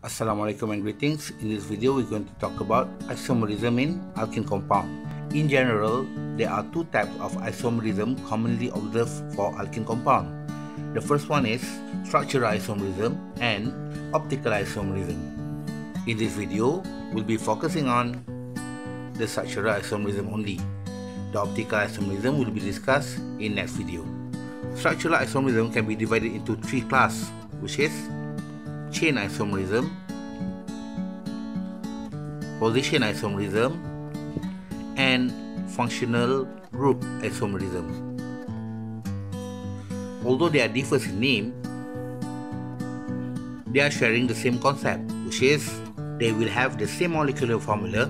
Assalamualaikum and greetings. In this video, we're going to talk about isomerism in alkane compound. In general, there are two types of isomerism commonly observed for alkane compound. The first one is structural isomerism and optical isomerism. In this video, we'll be focusing on the structural isomerism only. The optical isomerism will be discussed in next video. Structural isomerism can be divided into three classes, which is chain isomerism, position isomerism, and functional group isomerism. Although they are different in name, they are sharing the same concept, which is they will have the same molecular formula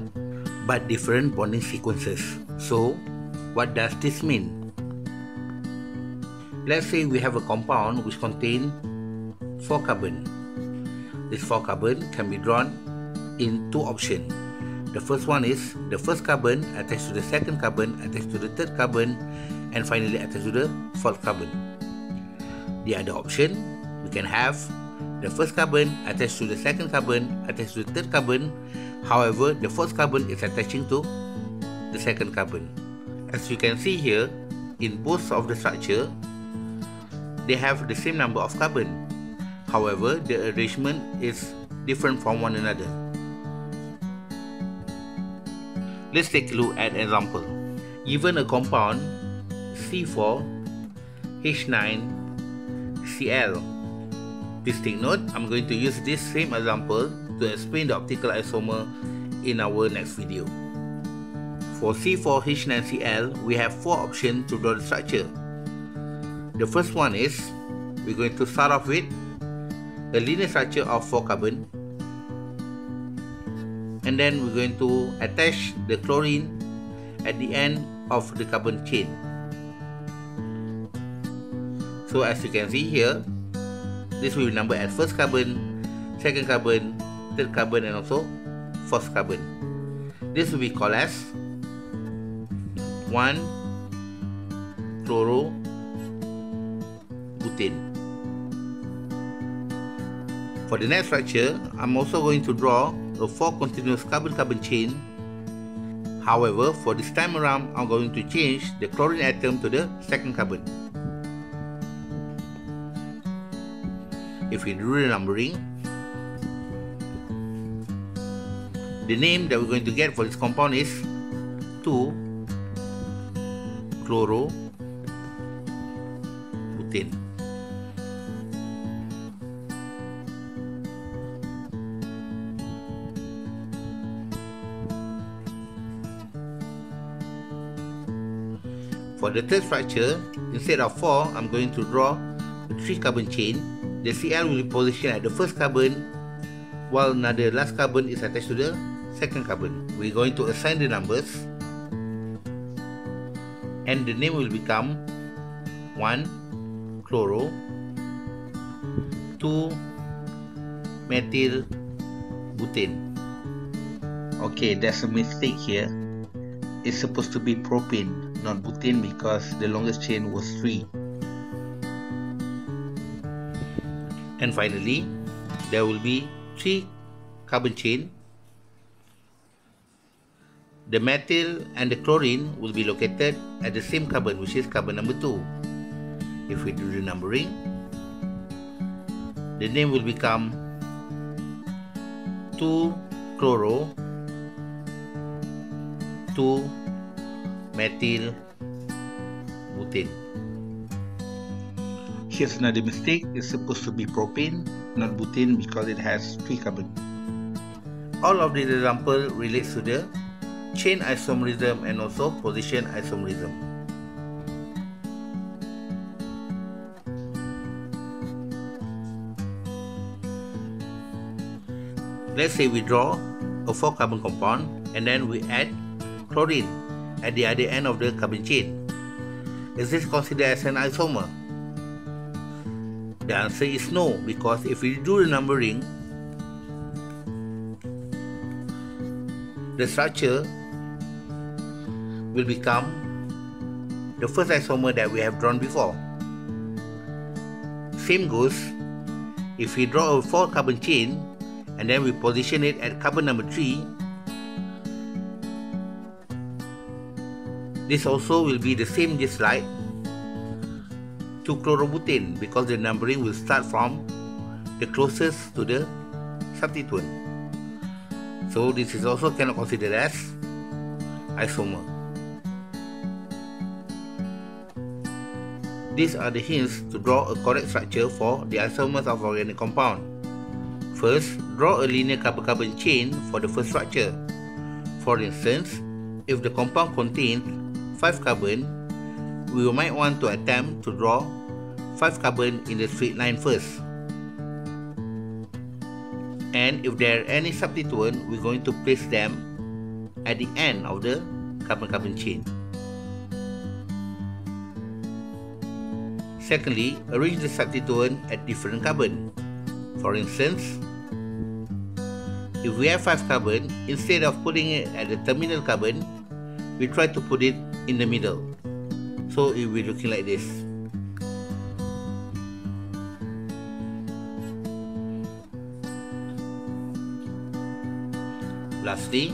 but different bonding sequences. So, what does this mean? Let's say we have a compound which contains 4 carbon this 4 carbon can be drawn in two options. The first one is the first carbon attached to the second carbon attached to the third carbon and finally attached to the fourth carbon. The other option, we can have the first carbon attached to the second carbon attached to the third carbon. However, the fourth carbon is attaching to the second carbon. As you can see here, in both of the structure, they have the same number of carbon However, the arrangement is different from one another. Let's take a look at an example. Given a compound C4H9Cl. Please take note, I'm going to use this same example to explain the optical isomer in our next video. For C4H9Cl, we have four options to draw the structure. The first one is, we're going to start off with a linear structure of 4 carbon. And then we're going to attach the chlorine at the end of the carbon chain. So as you can see here this will be numbered as first carbon second carbon third carbon and also fourth carbon. This will be called as 1 chloro butane for the next structure, I'm also going to draw a 4 continuous carbon-carbon chain. However, for this time around, I'm going to change the chlorine atom to the second carbon. If we do the numbering, the name that we're going to get for this compound is 2 chloro butane. For the third structure, instead of 4, I'm going to draw a 3 carbon chain. The Cl will be positioned at the first carbon while another last carbon is attached to the second carbon. We're going to assign the numbers and the name will become 1 chloro 2 methyl butane. Okay, there's a mistake here. It's supposed to be propane not butane because the longest chain was 3. And finally, there will be 3 carbon chain. The methyl and the chlorine will be located at the same carbon which is carbon number 2. If we do the numbering, the name will become 2 chloro 2 methyl butane. Here's another mistake, it's supposed to be propane, not butane because it has 3 carbon. All of these examples relate to the chain isomerism and also position isomerism. Let's say we draw a 4 carbon compound and then we add chlorine at the other end of the carbon chain. Is this considered as an isomer? The answer is no because if we do the numbering, the structure will become the first isomer that we have drawn before. Same goes if we draw a 4 carbon chain and then we position it at carbon number 3 this also will be the same just like 2 chlorobutane because the numbering will start from the closest to the substituent so this is also cannot consider as isomer These are the hints to draw a correct structure for the isomers of organic compound. First, draw a linear carbon-carbon chain for the first structure. For instance, if the compound contains 5 carbon, we might want to attempt to draw 5 carbon in the straight line first. And if there are any substituent, we're going to place them at the end of the carbon-carbon chain. Secondly, arrange the substituent at different carbon. For instance, if we have 5 carbon, instead of putting it at the terminal carbon, we try to put it in the middle. So it will be looking like this. Lastly,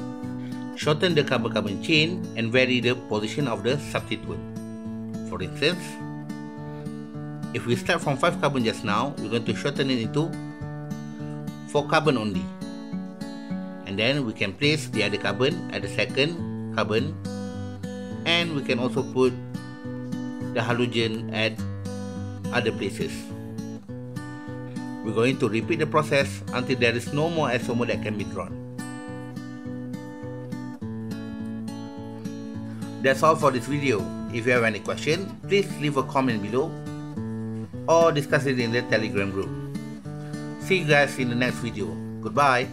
shorten the carbon-carbon chain and vary the position of the substituent. For instance, if we start from 5 carbon just now, we're going to shorten it into 4 carbon only. And then we can place the other carbon at the second carbon and we can also put the halogen at other places. We're going to repeat the process until there is no more isomer that can be drawn. That's all for this video. If you have any question, please leave a comment below or discuss it in the telegram group. See you guys in the next video. Goodbye.